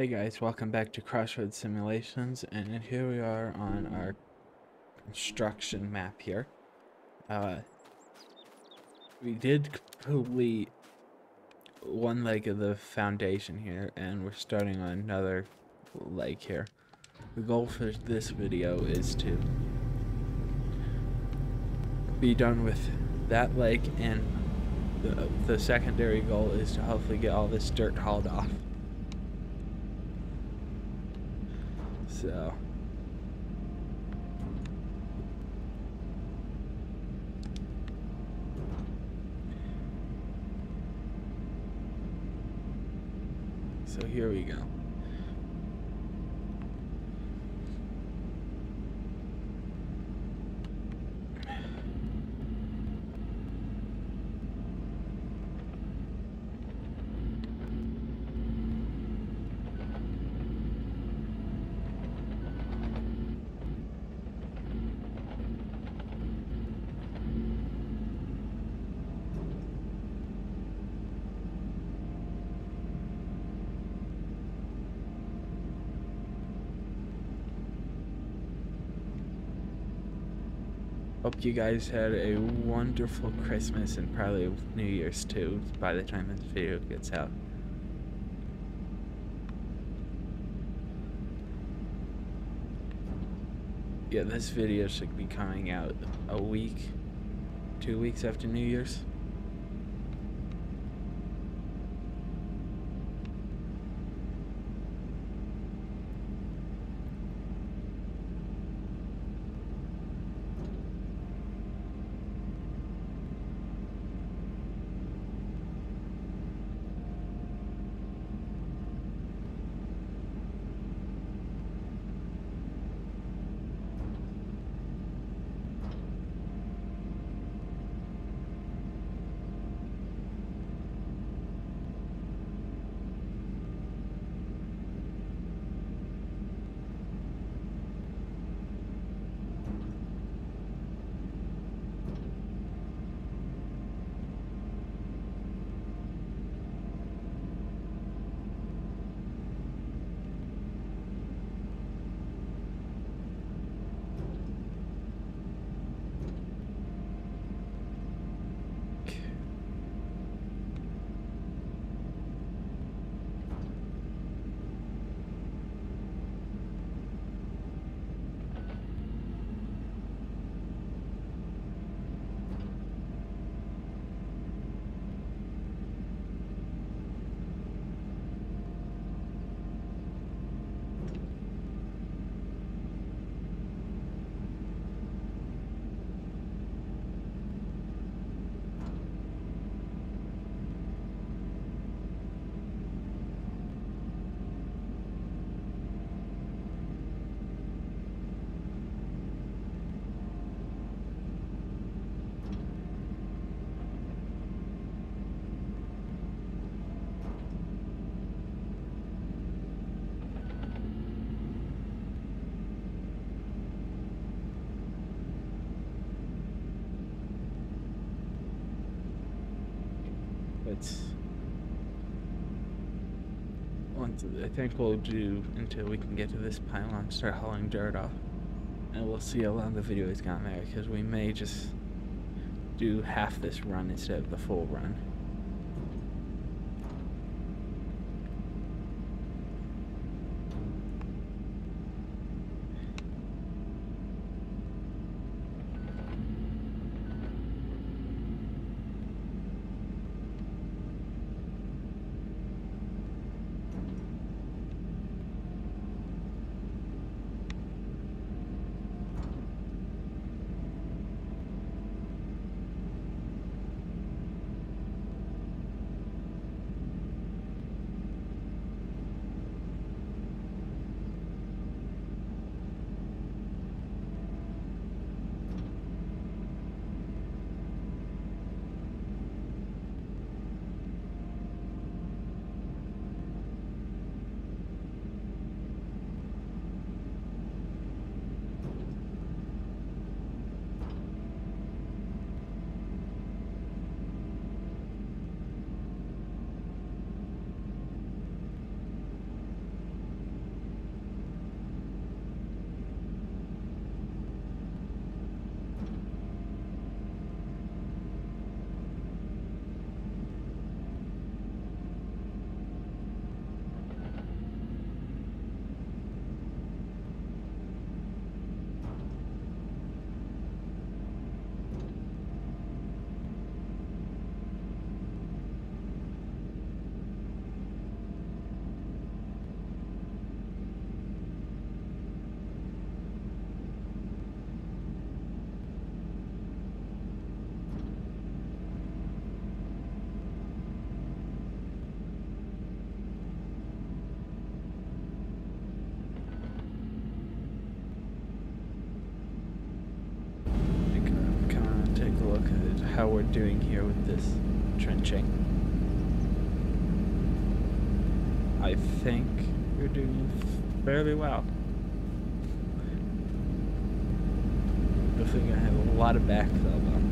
Hey guys, welcome back to Crossroads Simulations, and here we are on our construction map here. Uh, we did complete one leg of the foundation here, and we're starting on another leg here. The goal for this video is to be done with that leg, and the, the secondary goal is to hopefully get all this dirt hauled off. So. So here we go. Hope you guys had a wonderful Christmas and probably New Year's too by the time this video gets out. Yeah, this video should be coming out a week, two weeks after New Year's. But once I think we'll do until we can get to this pylon, start hauling dirt off, and we'll see how long the video has gone there because we may just do half this run instead of the full run. How we're doing here with this trenching. I think we're doing fairly well. Definitely gonna have a lot of backfill though.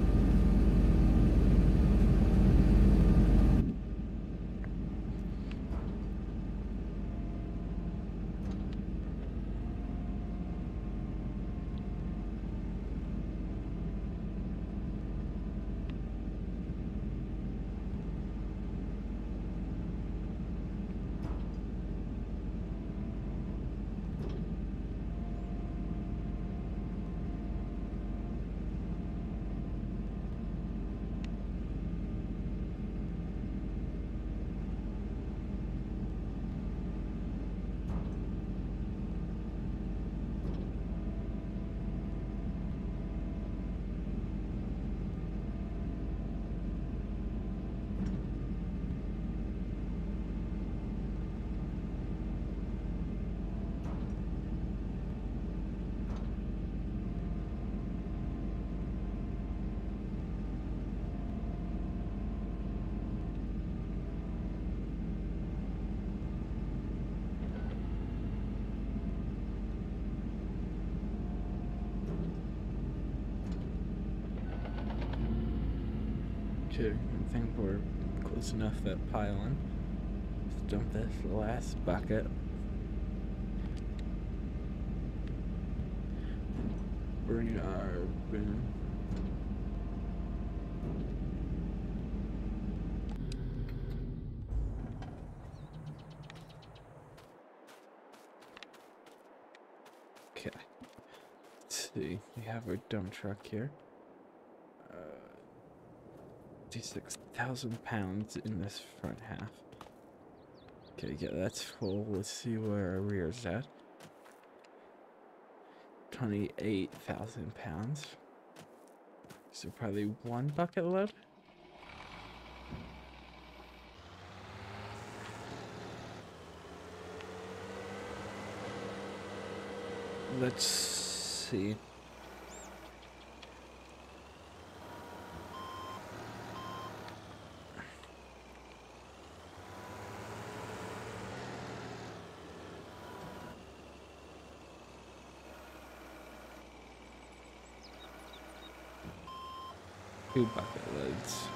Okay, I think we're close enough that pylon. Let's dump this last bucket. Bring our bin. Okay. Let's see. We have our dump truck here. Uh, 56,000 pounds in this front half. Okay, yeah, that's full. Let's see where our rear is at. 28,000 pounds. So probably one bucket load? Let's see. Two bucket loads.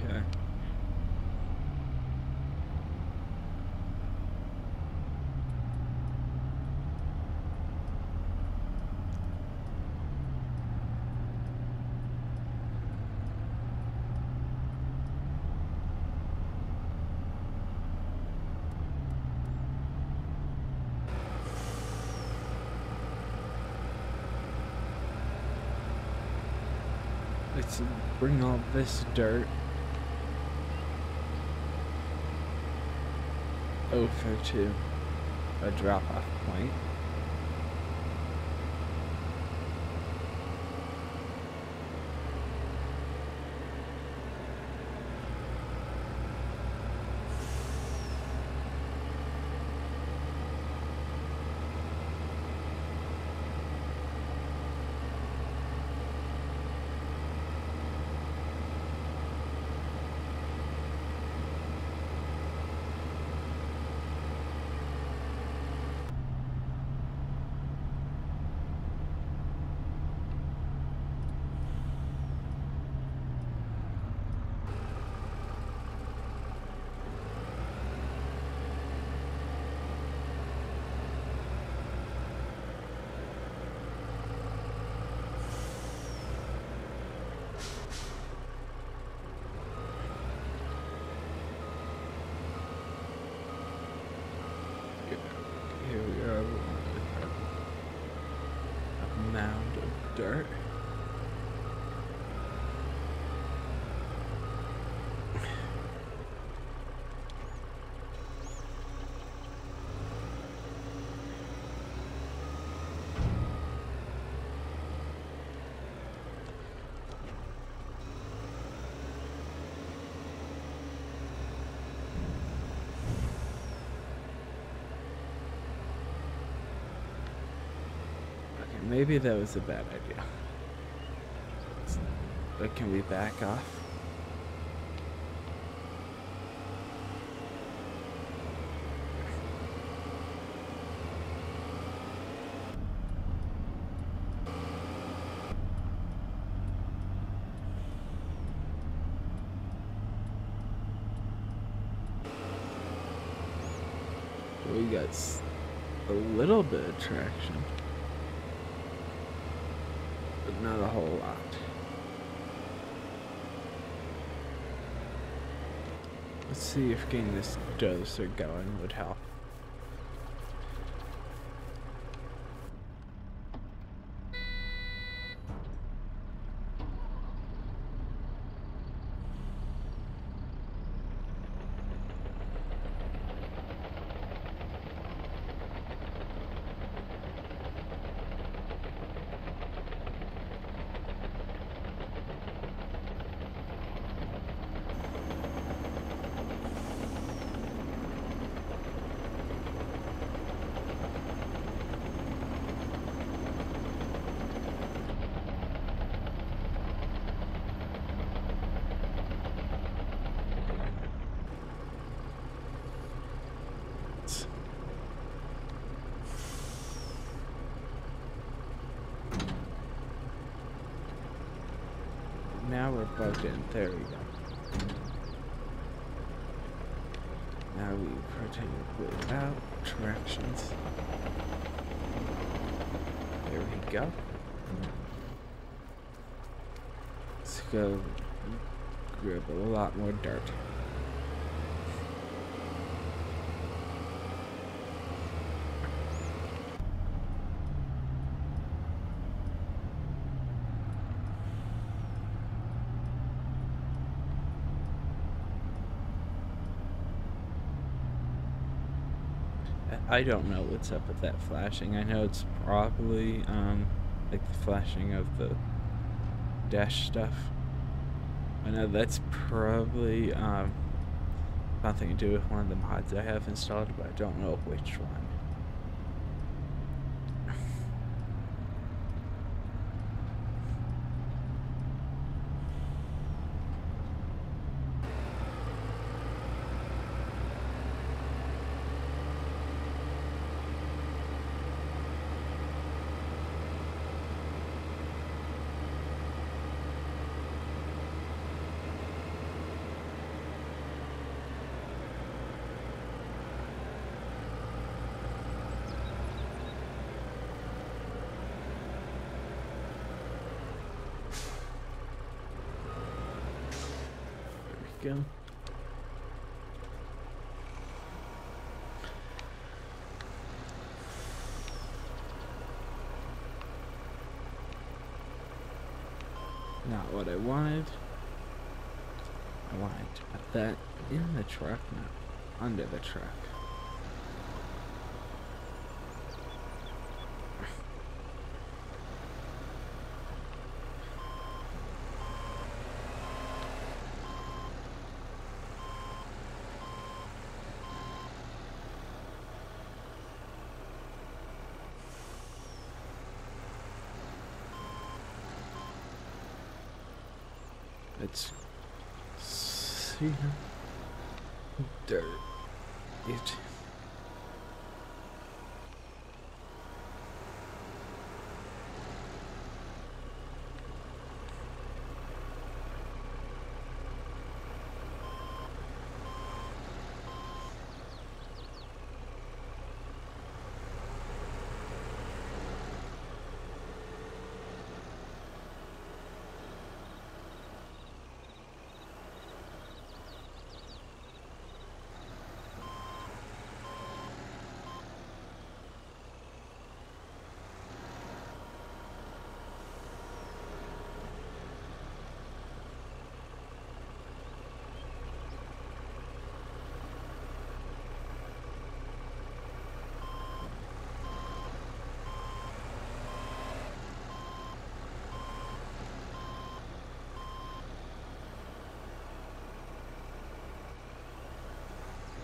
Okay. Bring all this dirt oh, over to a drop off point. Maybe that was a bad idea. But can we back off? We got a little bit of traction, not a whole lot. Let's see if getting this dozer going would help. Now we're plugged in. There we go. Now we rotate without directions. There we go. Let's go grab a lot more dirt. I- don't know what's up with that flashing. I know it's probably um like the flashing of the dash stuff. I know that's probably um something to do with one of the mods I have installed, but I don't know which one. There we go. Not what I wanted. I wanted to put that in the truck, not under the truck. Let's see. Dirt. It.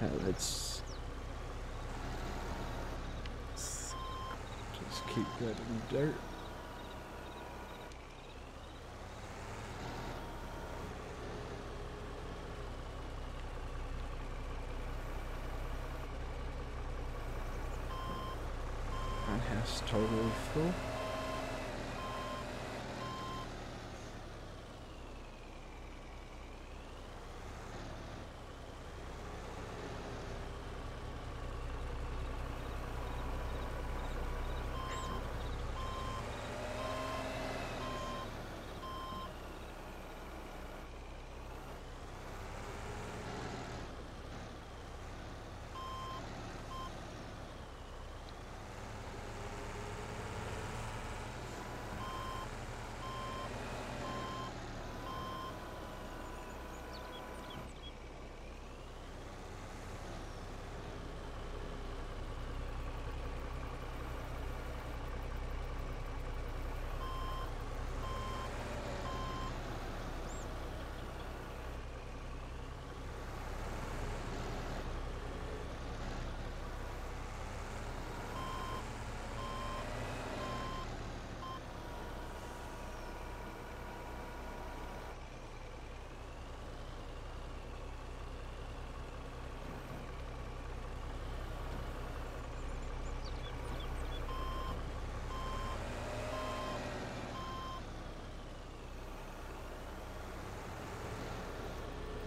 Let's, let's just keep getting dirt. That has totally full.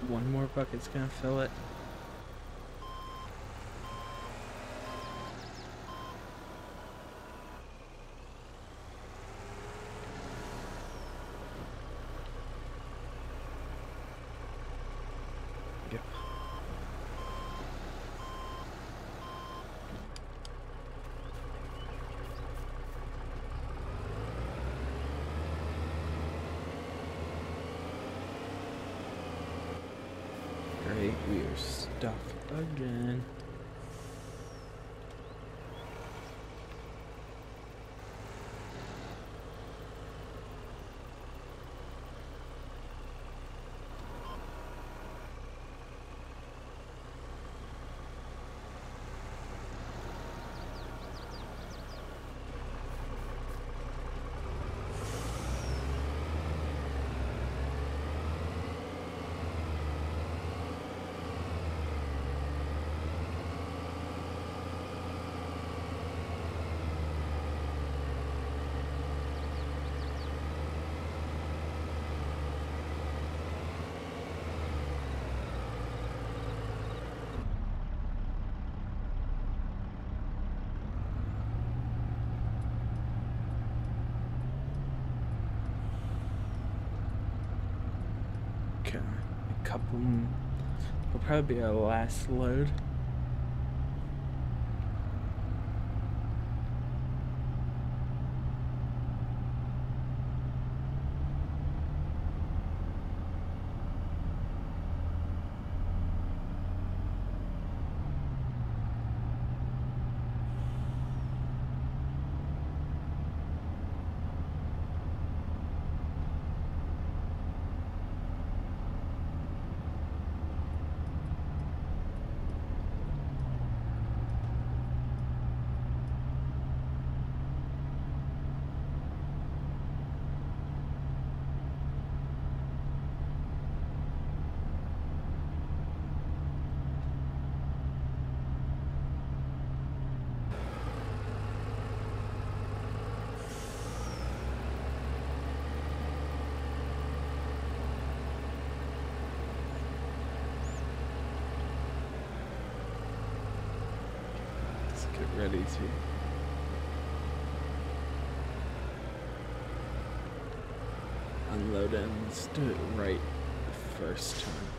One more bucket's gonna fill it. Stuck again. Okay, a couple. Will probably be our last load. Let's get ready to. Unload and do it right the first time.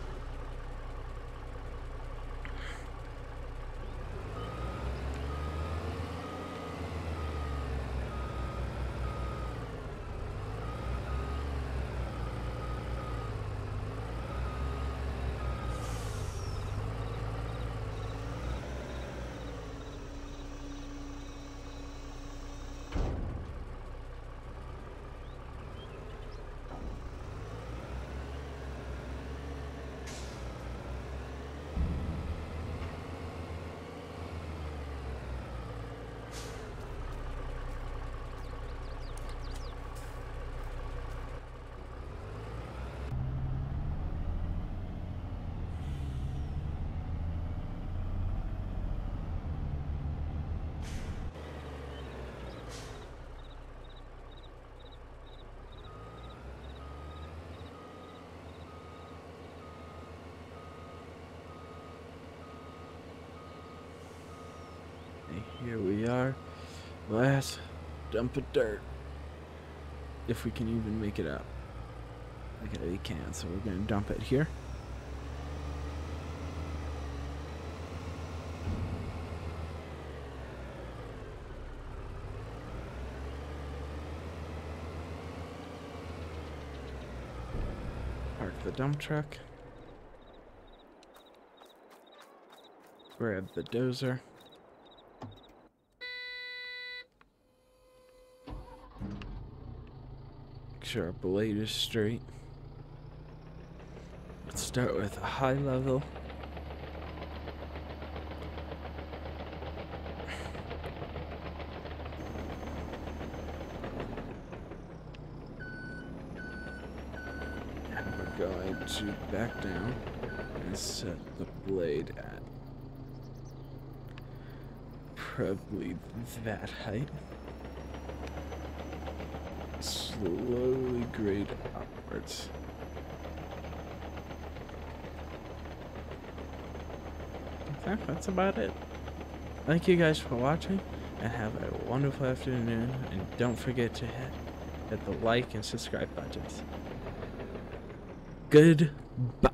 Last dump of dirt. If we can even make it up. Okay, we can, so we're gonna dump it here. Park the dump truck. Grab the dozer. Sure our blade is straight. Let's start with a high level. And we're going to back down and set the blade at probably that height. Slowly grade upwards. Okay, that's about it. Thank you guys for watching and have a wonderful afternoon and don't forget to hit, hit the like and subscribe buttons. Goodbye.